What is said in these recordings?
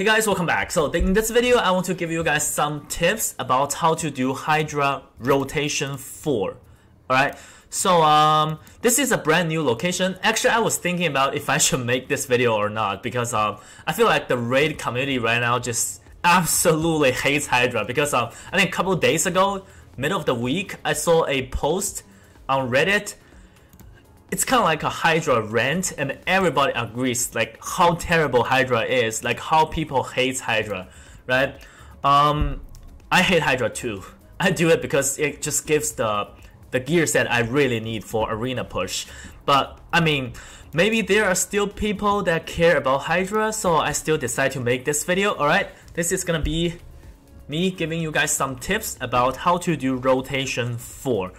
Hey guys, welcome back. So in this video, I want to give you guys some tips about how to do Hydra Rotation 4. Alright, so um, this is a brand new location. Actually, I was thinking about if I should make this video or not because um, I feel like the raid community right now just absolutely hates Hydra because um, I think a couple days ago, middle of the week, I saw a post on Reddit it's kind of like a Hydra rant, and everybody agrees like how terrible Hydra is, like how people hate Hydra, right? Um, I hate Hydra too. I do it because it just gives the the gear set I really need for arena push. But I mean, maybe there are still people that care about Hydra, so I still decide to make this video. Alright, this is gonna be me giving you guys some tips about how to do rotation 4.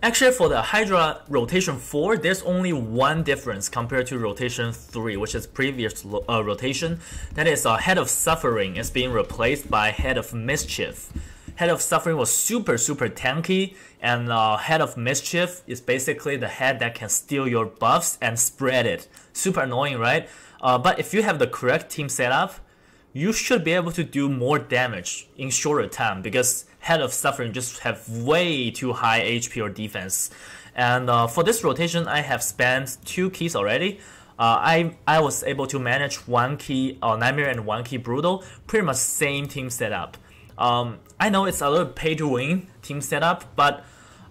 Actually, for the Hydra rotation 4, there's only one difference compared to rotation 3, which is previous uh, rotation. That is, uh, Head of Suffering is being replaced by Head of Mischief. Head of Suffering was super, super tanky, and uh, Head of Mischief is basically the head that can steal your buffs and spread it. Super annoying, right? Uh, but if you have the correct team setup, you should be able to do more damage in shorter time because Head of Suffering just have way too high HP or defense. And uh, for this rotation, I have spent two keys already. Uh, I I was able to manage one key uh, Nightmare and one key Brutal, pretty much same team setup. Um, I know it's a little pay to win team setup, but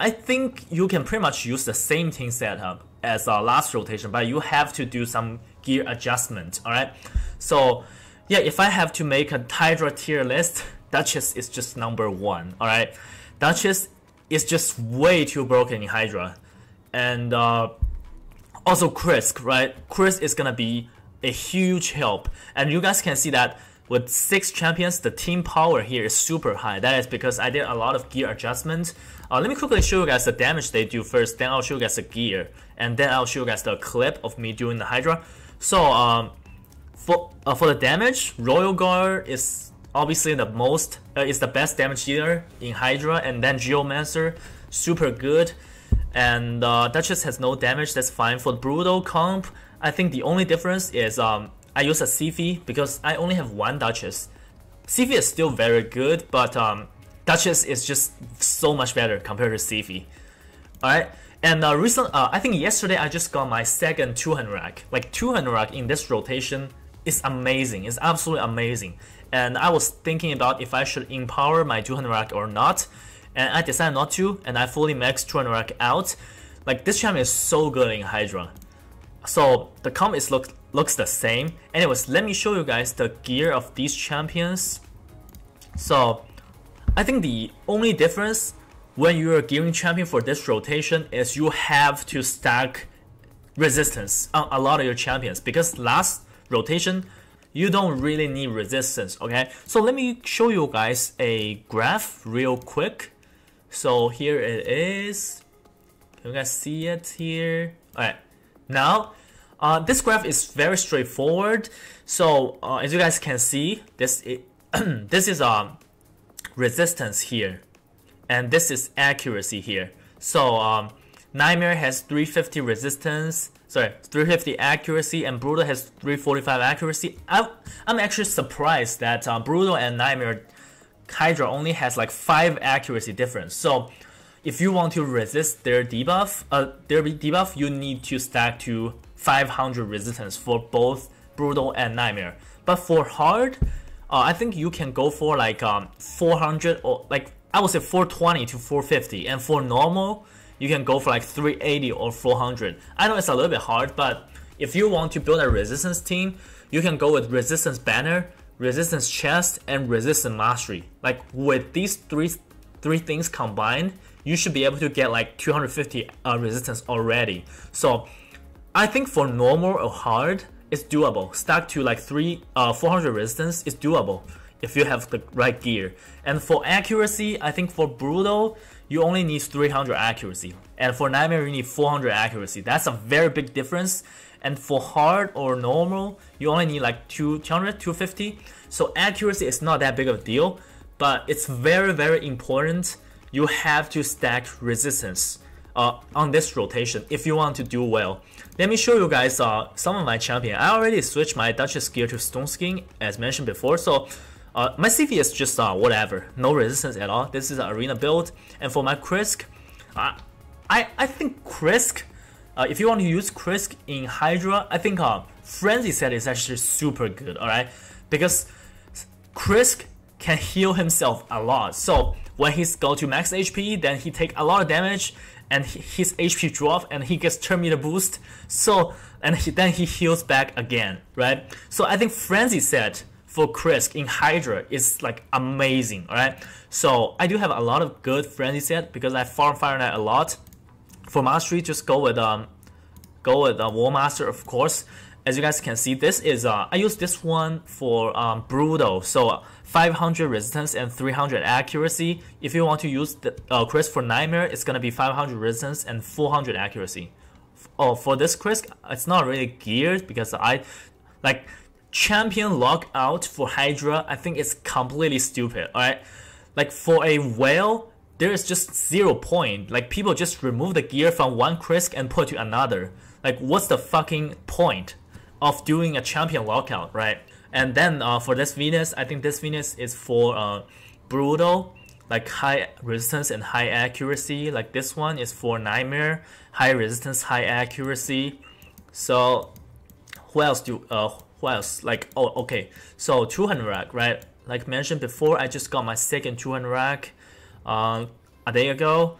I think you can pretty much use the same team setup as uh, last rotation, but you have to do some gear adjustment. All right, so yeah, if I have to make a Hydra tier list, Duchess is just number one. All right, Duchess is just way too broken in Hydra, and uh, also Krisk, right? Krisk is gonna be a huge help, and you guys can see that with six champions, the team power here is super high. That is because I did a lot of gear adjustments. Uh, let me quickly show you guys the damage they do first, then I'll show you guys the gear, and then I'll show you guys the clip of me doing the Hydra. So um, for uh, for the damage, Royal Guard is obviously the most uh, is the best damage dealer in Hydra, and then Geomancer, super good. And uh, Duchess has no damage, that's fine. For Brutal comp, I think the only difference is um, I use a Siphi because I only have one Duchess. Siphi is still very good, but um, Duchess is just so much better compared to Siphi. Alright, and uh, recent, uh, I think yesterday I just got my second Tuhanarak. Like Tuhanarak in this rotation is amazing. It's absolutely amazing. And I was thinking about if I should empower my Tuhanarak or not. And I decided not to, and I fully maxed Tuhanarak out. Like this champion is so good in Hydra. So the comp is look looks the same. Anyways, let me show you guys the gear of these champions. So I think the only difference when you're gearing champion for this rotation is you have to stack resistance on a lot of your champions because last rotation, you don't really need resistance, okay? So let me show you guys a graph real quick. So here it is. Can you guys see it here? Alright, now uh, this graph is very straightforward. So uh, as you guys can see, this is, this is um, resistance here, and this is accuracy here. So um, Nightmare has 350 resistance, sorry, 350 accuracy, and Brutal has 345 accuracy. I, I'm actually surprised that uh, Brutal and Nightmare Hydra only has like 5 accuracy difference. So if you want to resist their debuff, uh, their debuff, you need to stack to 500 resistance for both Brutal and Nightmare. But for hard, uh, I think you can go for like um, 400 or like I would say 420 to 450, and for normal, you can go for like 380 or 400. I know it's a little bit hard, but if you want to build a resistance team, you can go with resistance banner, resistance chest, and resistance mastery. Like with these three three things combined, you should be able to get like 250 uh, resistance already. So I think for normal or hard, it's doable. Stack to like three uh, 400 resistance is doable if you have the right gear. And for accuracy, I think for brutal, you only need 300 accuracy. And for Nightmare, you need 400 accuracy. That's a very big difference. And for hard or normal, you only need like 200, 250. So accuracy is not that big of a deal, but it's very, very important. You have to stack resistance. uh, on this rotation if you want to do well. Let me show you guys uh, some of my champion. I already switched my Duchess gear to Stone Skin as mentioned before, so uh, my CV is just uh, whatever, no resistance at all. This is an arena build, and for my Krisk, uh, I I think Krisk, uh, if you want to use Krisk in Hydra, I think uh, Frenzy set is actually super good. All right, because Krisk can heal himself a lot. So when he's go to max HP, then he take a lot of damage and his HP drop and he gets meter boost. So and he, then he heals back again, right? So I think Frenzy set for Krisk in Hydra is like amazing, alright? So I do have a lot of good Frenzy set because I farm Fire Knight a lot. For Mastery, just go with um go with uh, War Master of course. As you guys can see, this is uh I use this one for um Brutal. So 500 resistance and 300 accuracy. If you want to use the uh, for Nightmare, it's gonna be 500 resistance and 400 accuracy. Oh, for this Krisk, it's not really geared because I like champion lockout for Hydra. I think it's completely stupid. All right, like for a whale, there is just zero point. Like people just remove the gear from one Krisk and put to another. Like what's the fucking point of doing a champion lockout, right? And then uh, for this Venus, I think this Venus is for uh, brutal, like high resistance and high accuracy. Like this one is for nightmare, high resistance, high accuracy. So who else do uh who else like oh okay so Tuhanarak right like mentioned before I just got my second Tuhanarak um a day ago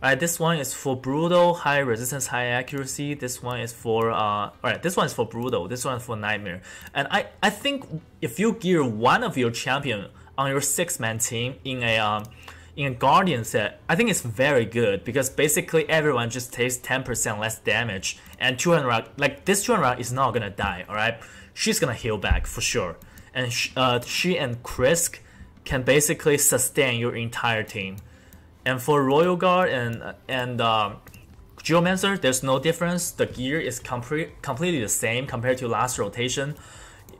Alright, this one is for Brutal, high resistance, high accuracy. This one is for uh alright, this one is for Brutal, this one is for Nightmare. And I, I think if you gear one of your champion on your six man team in a um in a Guardian set, I think it's very good because basically everyone just takes 10% less damage and 200 like this 200 is not gonna die, alright? She's gonna heal back for sure. And sh uh, she and Krisk can basically sustain your entire team. And for Royal Guard and and um, Geomancer, there's no difference. The gear is complete completely the same compared to last rotation.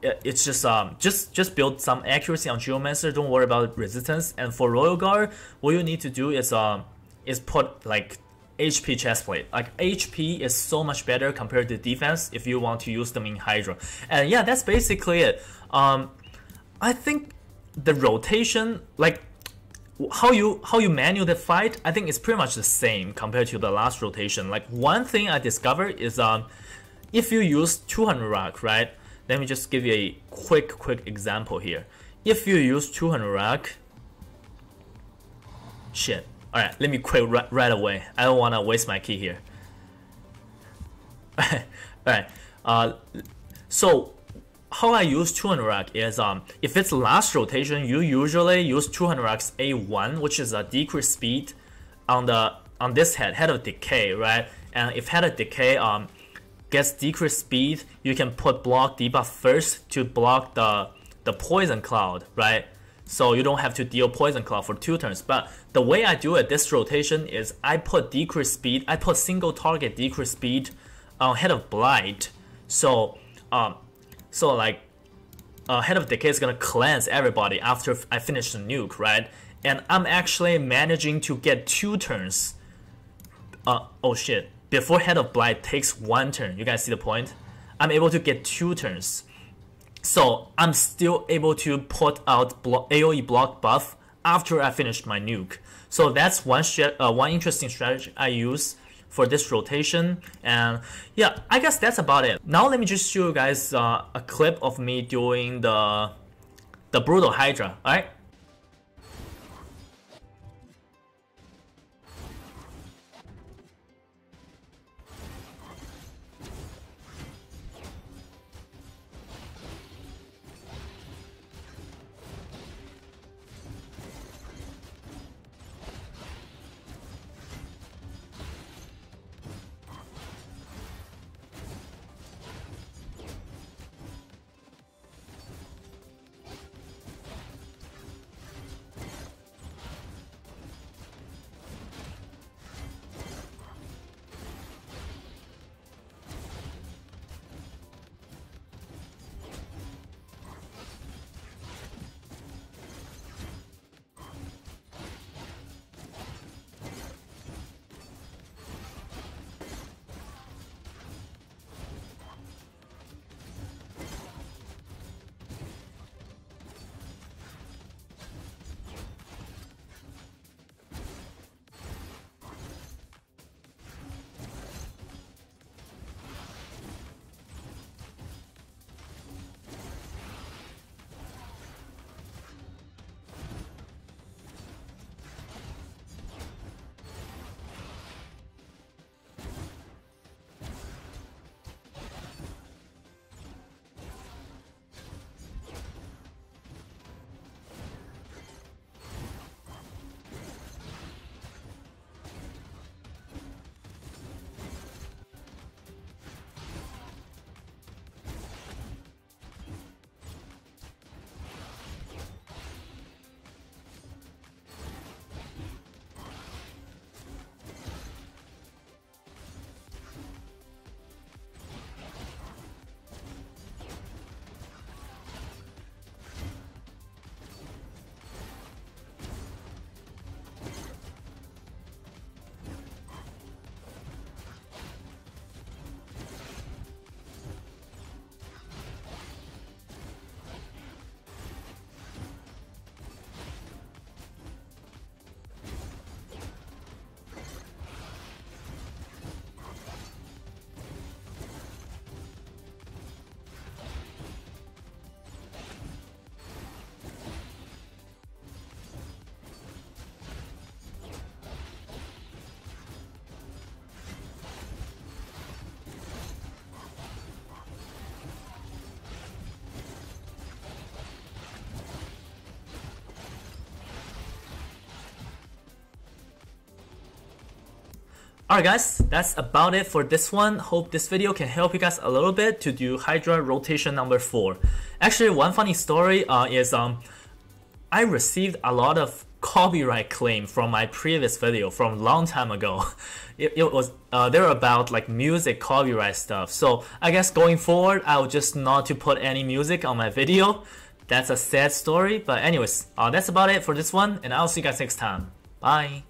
It's just um just just build some accuracy on Geomancer. Don't worry about resistance. And for Royal Guard, what you need to do is um is put like HP chestplate. Like HP is so much better compared to defense if you want to use them in Hydra. And yeah, that's basically it. Um, I think the rotation like how you how you manual the fight, I think it's pretty much the same compared to the last rotation. Like one thing I discovered is um, if you use Tuhanarak, right? Let me just give you a quick quick example here. If you use Tuhanarak, shit. All right, let me quit right, right away. I don't want to waste my key here. All right. Uh, so how I use Tuhanarak is um, if it's last rotation, you usually use Tuhanarak's A1, which is a decrease speed on the on this head, head of decay, right? And if head of decay um gets decreased speed, you can put block debuff first to block the the poison cloud, right? So you don't have to deal poison cloud for two turns. But the way I do it this rotation is I put decrease speed, I put single target decrease speed on head of blight. So um so like, uh, Head of Decay is gonna cleanse everybody after I finish the nuke, right? And I'm actually managing to get two turns. Uh, oh shit. Before Head of Blight takes one turn, you guys see the point? I'm able to get two turns. So I'm still able to put out AoE block buff after I finish my nuke. So that's one uh, one interesting strategy I use for this rotation. And yeah, I guess that's about it. Now let me just show you guys uh, a clip of me doing the the Brutal Hydra, alright? Alright guys, that's about it for this one. Hope this video can help you guys a little bit to do Hydra rotation number 4. Actually, one funny story uh, is um, I received a lot of copyright claim from my previous video from long time ago. It, it was uh, they're about like music copyright stuff. So I guess going forward, I'll just not to put any music on my video. That's a sad story, but anyways, uh, that's about it for this one, and I'll see you guys next time. Bye.